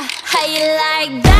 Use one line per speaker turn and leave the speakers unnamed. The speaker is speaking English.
how you like that?